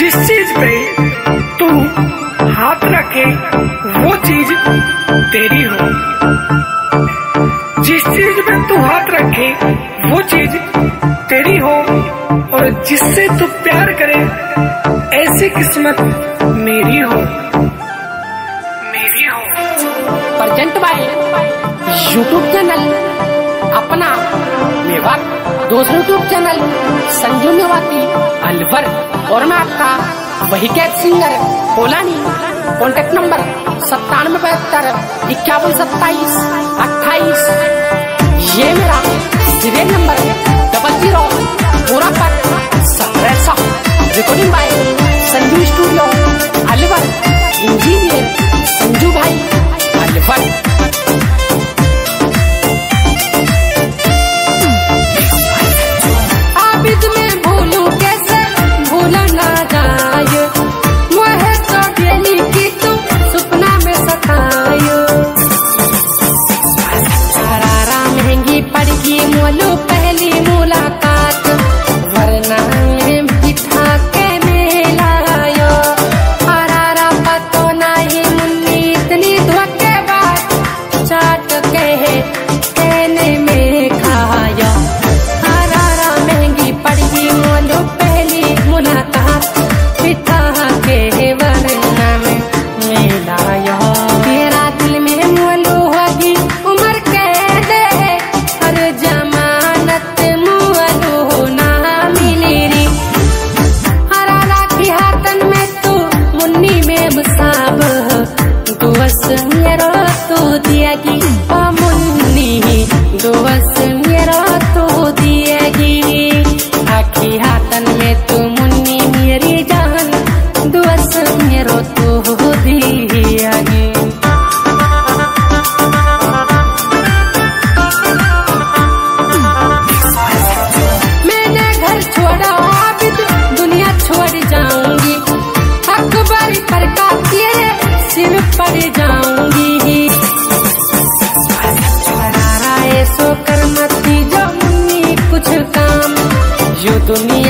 जिस चीज़ पे तू हाथ रखे, वो चीज़ तेरी हो। जिस चीज़ पे तू हाथ रखे, वो चीज़ तेरी हो। और जिससे तू प्यार करे, ऐसी किस्मत मेरी हो। मेरी हो। प्रेजेंट बाय यूट्यूब चैनल अपना मेवात दोस्त यूट्यूब चैनल संजू मेवाती, अलवर, और मैं आपका वही कैद सिंगर कोलानी कॉन्टेक्ट नंबर सत्तानवे बहत्तर, इक्यावन सत्ताईस, अट्ठाईस। ये मेरा सीरियल नंबर डबल मैंने घर छोड़ा तो दुनिया छोड़ जाऊँगी। अकबर पर का सिर पड़ जाऊँगी। सो कर मत जो कुछ काम। जो दुनिया